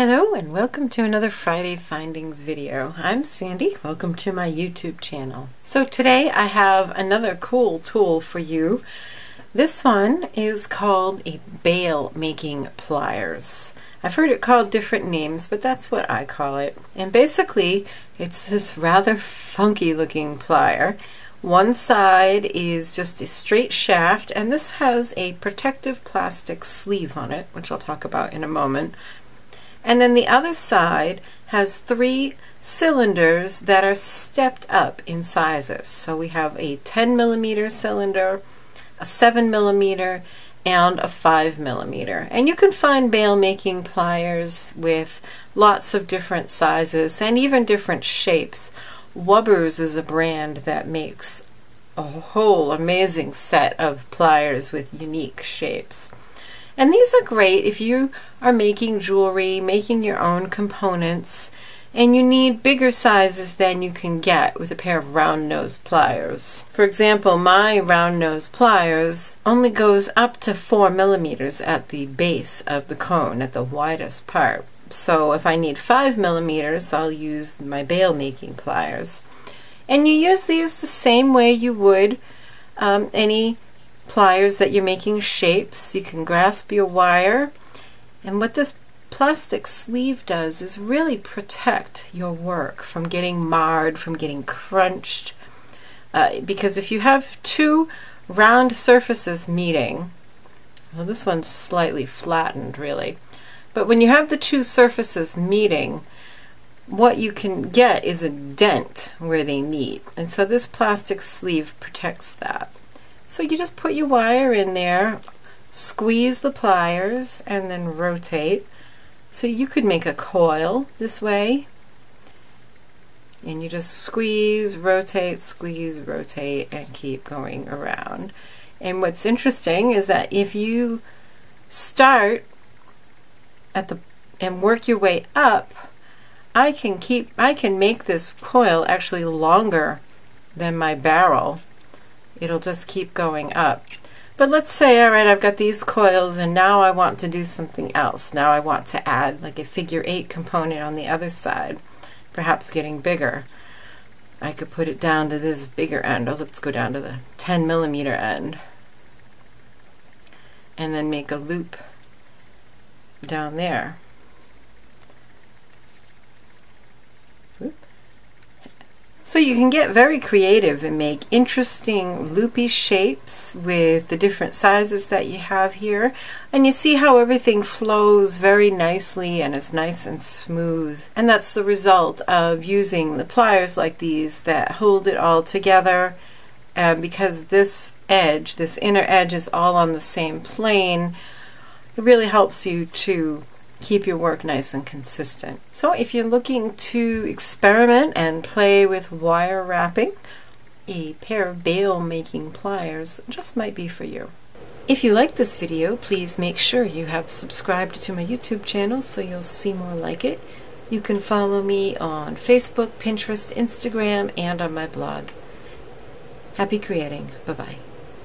Hello and welcome to another Friday Findings video. I'm Sandy. Welcome to my YouTube channel. So today I have another cool tool for you. This one is called a bail making pliers. I've heard it called different names, but that's what I call it. And basically, it's this rather funky looking plier. One side is just a straight shaft, and this has a protective plastic sleeve on it, which I'll talk about in a moment. And then the other side has three cylinders that are stepped up in sizes. So we have a 10 millimeter cylinder, a 7 millimeter, and a 5 millimeter. And you can find bail making pliers with lots of different sizes and even different shapes. Wubbers is a brand that makes a whole amazing set of pliers with unique shapes. And these are great if you are making jewelry, making your own components, and you need bigger sizes than you can get with a pair of round nose pliers. For example, my round nose pliers only goes up to 4 millimeters at the base of the cone, at the widest part. So if I need 5 millimeters, I'll use my bail making pliers. And you use these the same way you would um, any pliers that you're making shapes. You can grasp your wire. And what this plastic sleeve does is really protect your work from getting marred, from getting crunched. Uh, because if you have two round surfaces meeting, well, this one's slightly flattened really, but when you have the two surfaces meeting, what you can get is a dent where they meet. And so this plastic sleeve protects that. So you just put your wire in there, squeeze the pliers, and then rotate. So you could make a coil this way. And you just squeeze, rotate, squeeze, rotate, and keep going around. And what's interesting is that if you start at the and work your way up, I can keep I can make this coil actually longer than my barrel it'll just keep going up. But let's say, all right, I've got these coils and now I want to do something else. Now I want to add like a figure eight component on the other side, perhaps getting bigger. I could put it down to this bigger end. Oh, let's go down to the 10 millimeter end. And then make a loop down there. So you can get very creative and make interesting loopy shapes with the different sizes that you have here. And you see how everything flows very nicely and is nice and smooth. And that's the result of using the pliers like these that hold it all together. And because this edge, this inner edge is all on the same plane, it really helps you to keep your work nice and consistent. So if you're looking to experiment and play with wire wrapping, a pair of bail making pliers just might be for you. If you like this video, please make sure you have subscribed to my YouTube channel so you'll see more like it. You can follow me on Facebook, Pinterest, Instagram, and on my blog. Happy creating. Bye-bye.